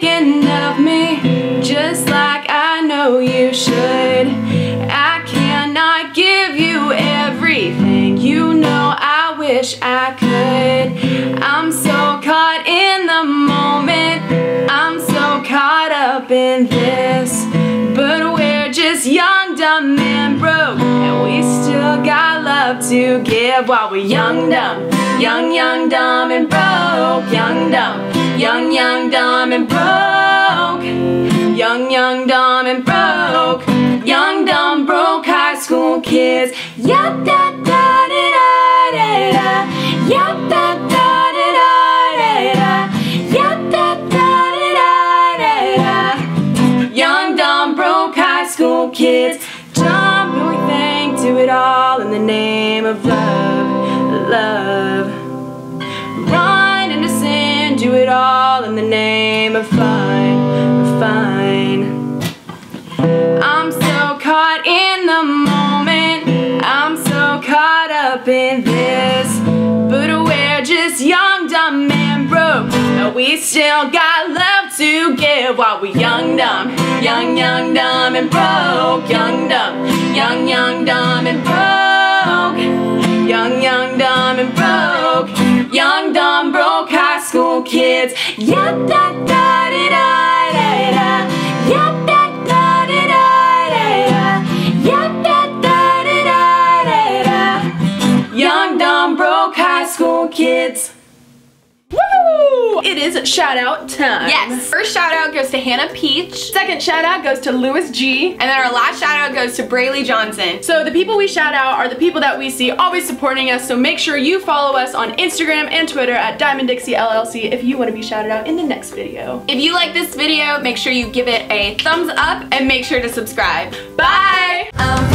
thinking of me just like I know you should. I cannot give you everything, you know I wish I could. I'm so caught in the moment, I'm so caught up in this. But we're just young, dumb, and broke, and we still got love to give while we're young, dumb, young, young, dumb, and broke. Young. Young, dumb, and broke. Young, young, dumb, and broke. Young, dumb, broke high school kids. Yep, da, da, da, da, da, da. Yep, da, da, da, da, da, da. Yep, da, da, da, da, da, da. Young, dumb, broke high school kids. And we think, do it all in the name of love, love. Run do it all in the name of fine, fine. I'm so caught in the moment. I'm so caught up in this. But we're just young, dumb, and broke. And we still got love to give while we're young, dumb. Young, young, dumb, and broke. Young, dumb. Young, young, dumb, and broke. Young, young, kids. Yep, da, da, da, da, da. Yep, da, da, da, da, da. Yep, da, da, da, da, da. Young, dumb, broke high school kids. Woo! It is shout out time. Yes. First shout out goes to Hannah Peach. Second shout out goes to Louis G. And then our last shout out goes to Brayley Johnson. So the people we shout out are the people that we see always supporting us. So make sure you follow us on Instagram and Twitter at Diamond Dixie LLC if you want to be shouted out in the next video. If you like this video, make sure you give it a thumbs up and make sure to subscribe. Bye! I'm